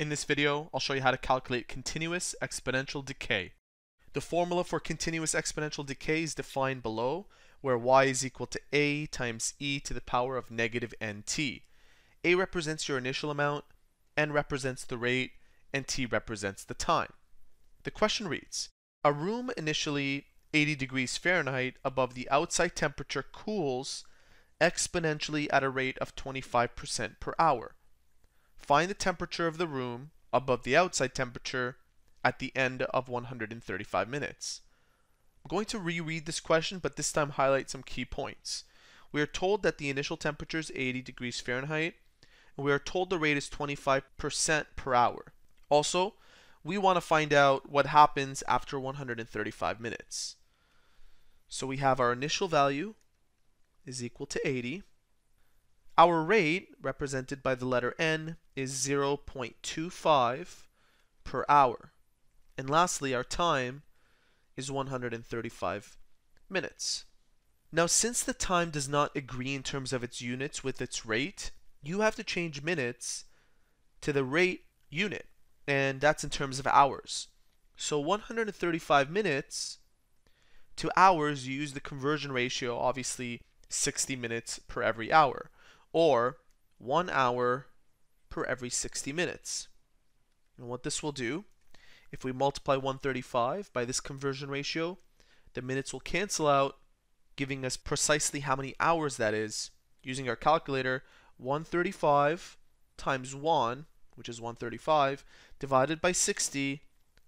In this video, I'll show you how to calculate continuous exponential decay. The formula for continuous exponential decay is defined below, where y is equal to a times e to the power of negative nt. a represents your initial amount, n represents the rate, and t represents the time. The question reads, a room initially 80 degrees Fahrenheit above the outside temperature cools exponentially at a rate of 25% per hour. Find the temperature of the room above the outside temperature at the end of 135 minutes. I'm going to reread this question, but this time highlight some key points. We are told that the initial temperature is 80 degrees Fahrenheit, and we are told the rate is 25% per hour. Also, we want to find out what happens after 135 minutes. So we have our initial value is equal to 80. Our rate, represented by the letter n, is 0.25 per hour. And lastly, our time is 135 minutes. Now, since the time does not agree in terms of its units with its rate, you have to change minutes to the rate unit, and that's in terms of hours. So 135 minutes to hours, you use the conversion ratio, obviously 60 minutes per every hour or one hour per every 60 minutes. And what this will do, if we multiply 135 by this conversion ratio, the minutes will cancel out, giving us precisely how many hours that is. Using our calculator, 135 times 1, which is 135, divided by 60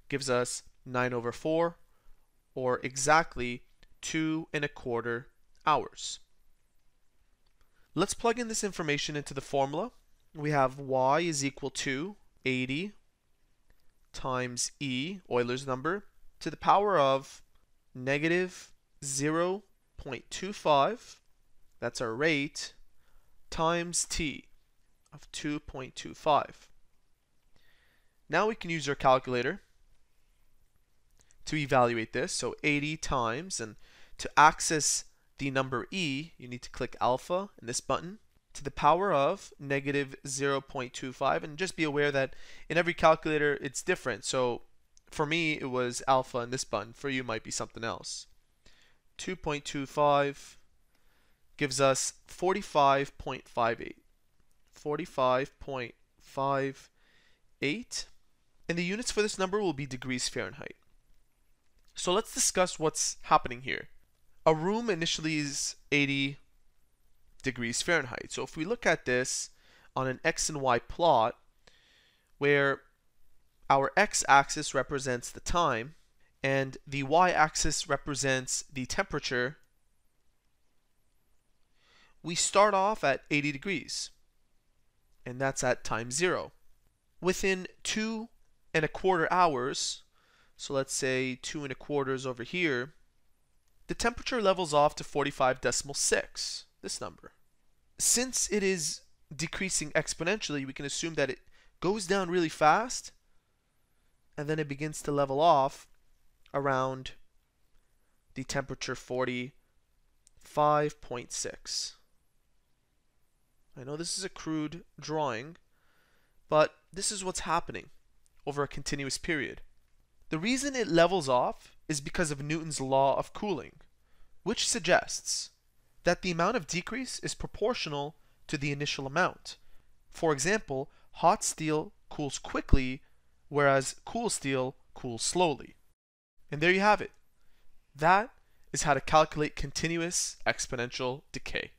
gives us 9 over 4, or exactly 2 and a quarter hours. Let's plug in this information into the formula. We have y is equal to 80 times e, Euler's number, to the power of negative 0.25, that's our rate, times t of 2.25. Now we can use our calculator to evaluate this. So 80 times, and to access the number e, you need to click alpha in this button to the power of negative 0.25 and just be aware that in every calculator it's different. So for me it was alpha in this button. For you might be something else. 2.25 gives us 45.58 45.58 and the units for this number will be degrees Fahrenheit. So let's discuss what's happening here a room initially is 80 degrees Fahrenheit. So if we look at this on an x and y plot, where our x-axis represents the time and the y-axis represents the temperature, we start off at 80 degrees, and that's at time zero. Within two and a quarter hours, so let's say two and a quarters over here, the temperature levels off to 45 decimal 6, this number. Since it is decreasing exponentially, we can assume that it goes down really fast and then it begins to level off around the temperature 45.6. I know this is a crude drawing, but this is what's happening over a continuous period. The reason it levels off is because of Newton's law of cooling, which suggests that the amount of decrease is proportional to the initial amount. For example, hot steel cools quickly, whereas cool steel cools slowly. And there you have it. That is how to calculate continuous exponential decay.